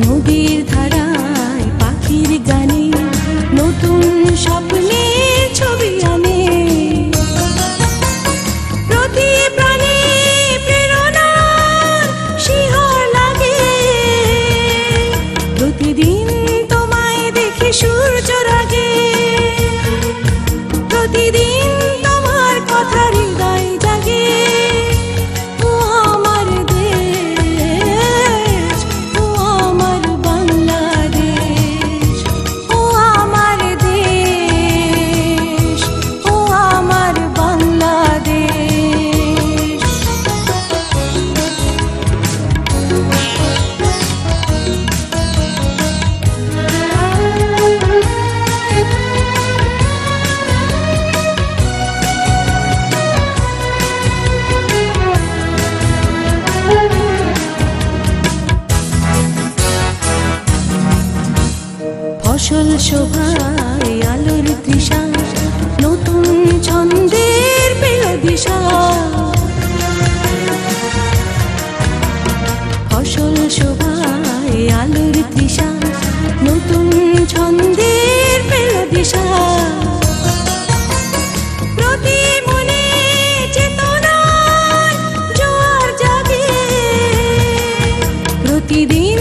নদীর ধারায় ফসল শোভায় আলোর তৃষা নতুন ছন্দের দিশা। ফসল শোভায় আলোর তৃষা নতুন ছন্দের পেল দিশা। প্রতিদিন